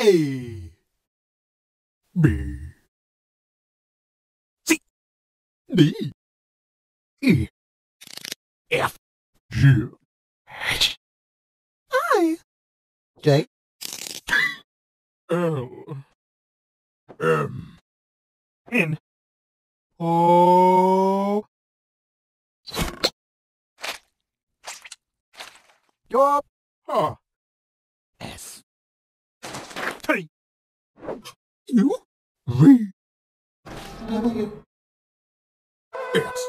A. B. C. D. E. F. G. H. I. J. L. M. N. O. Yup. Huh. U V W X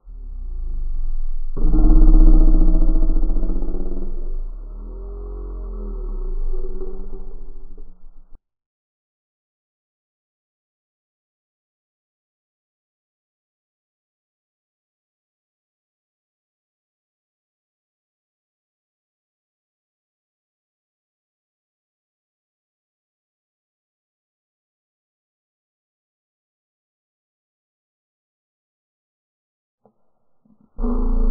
you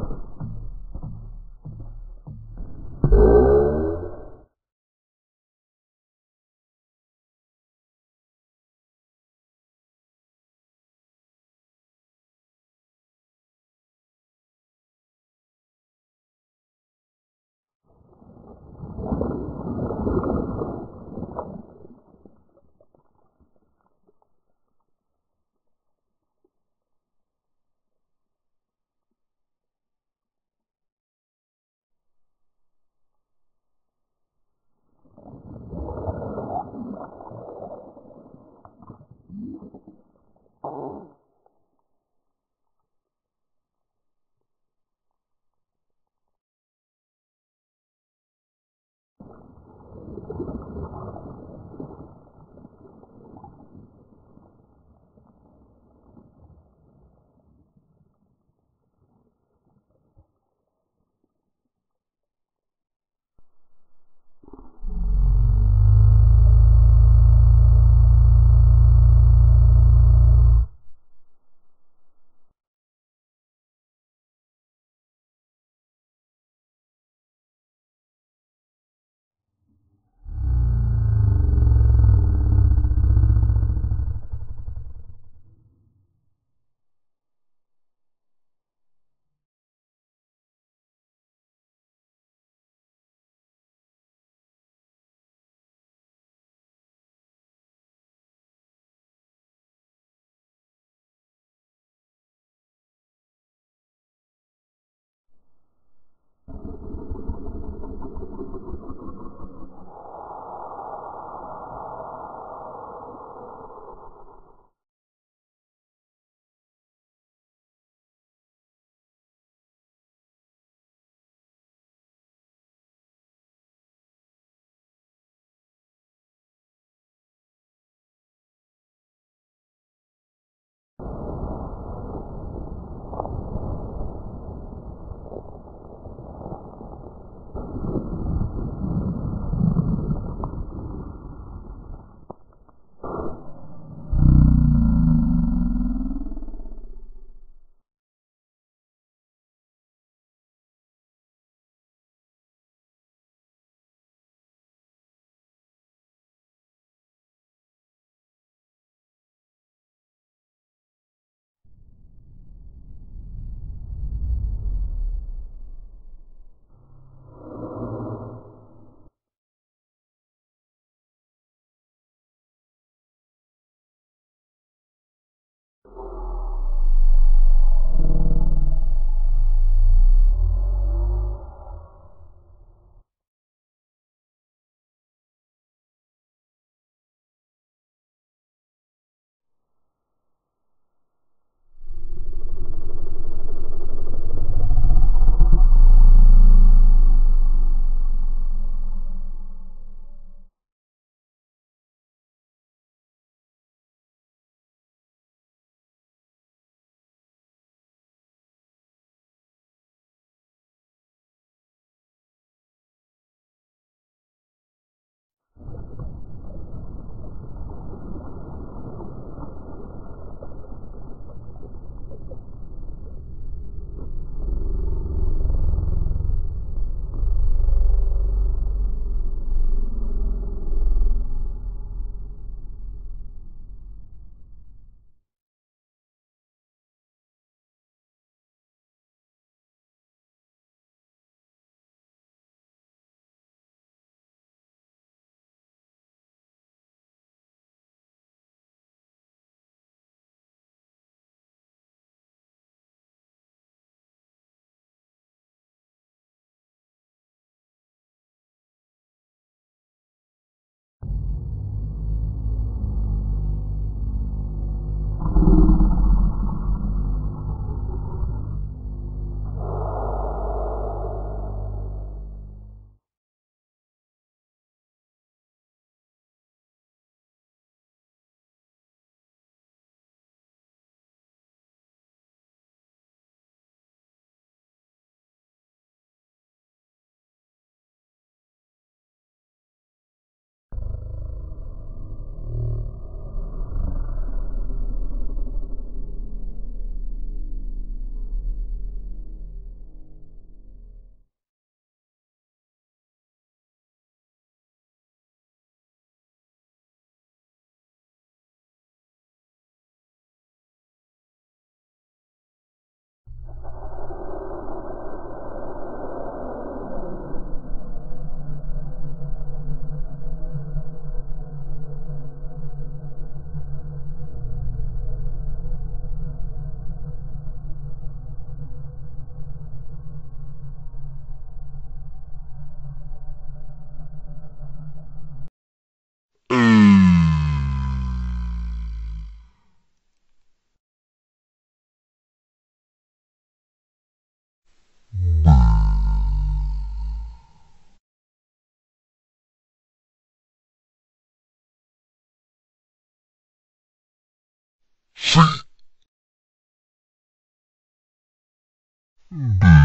Y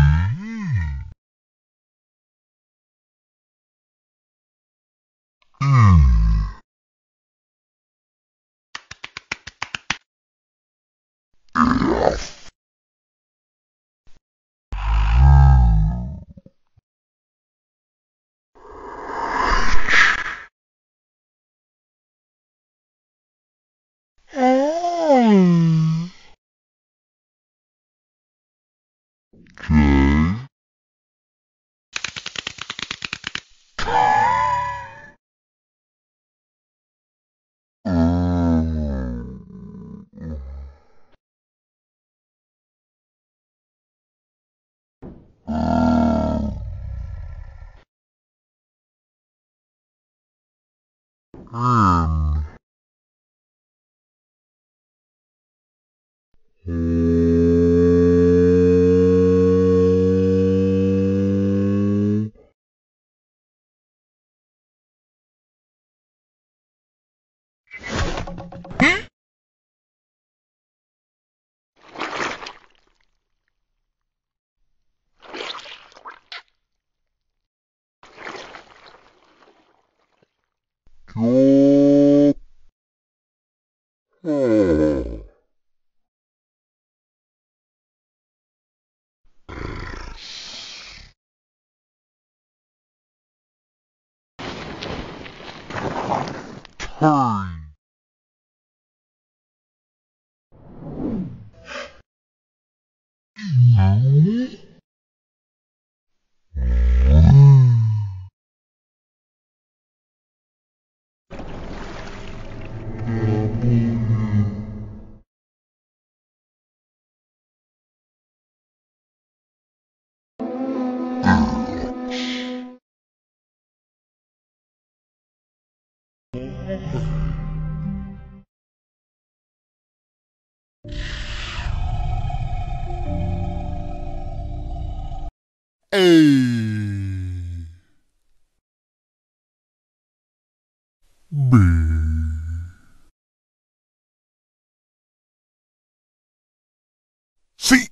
Ah. Z. A B C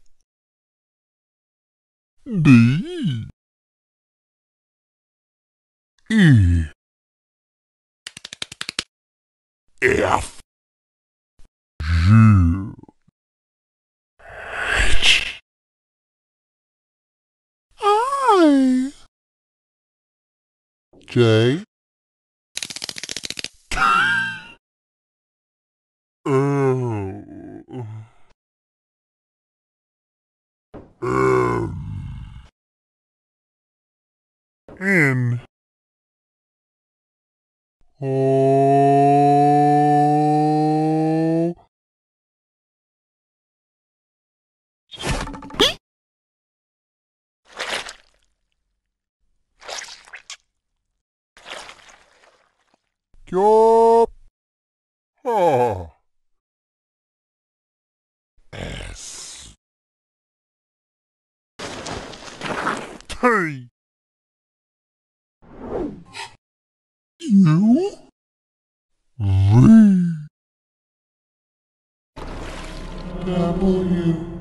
D E F G H I J N O oh Yup. Oh. S. T. U. V. W.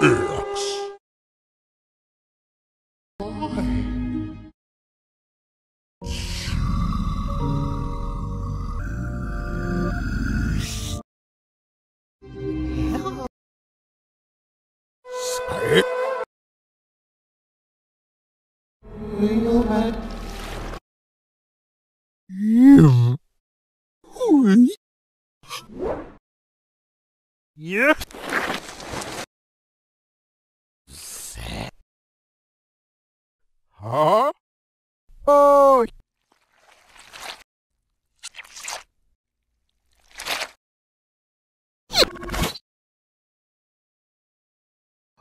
X. Y. Say Him. We. Yeah. Set. Huh? Oh.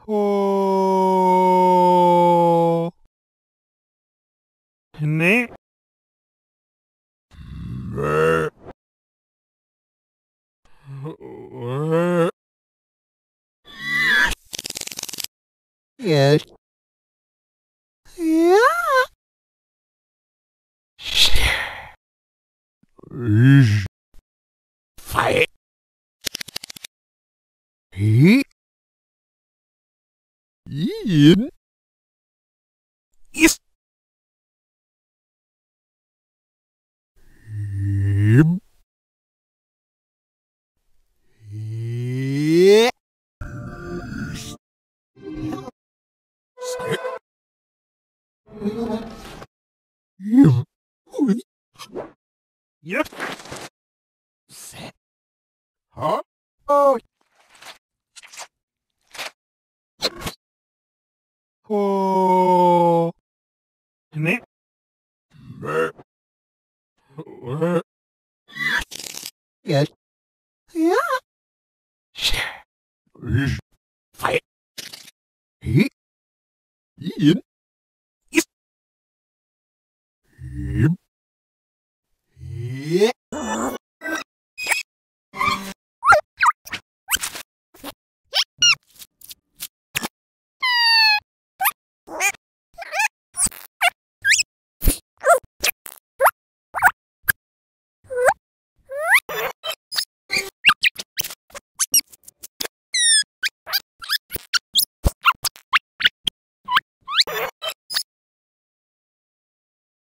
Oh. Ne. Yes. Yeah. Fight. Ian. Yes. Him. Yeah. Yep. Set. Huh? Oh. Oh. Ne? Mer. Mer. Yes. Yeah. Share. Fight. He. Ian. Yes. Him. Yeah.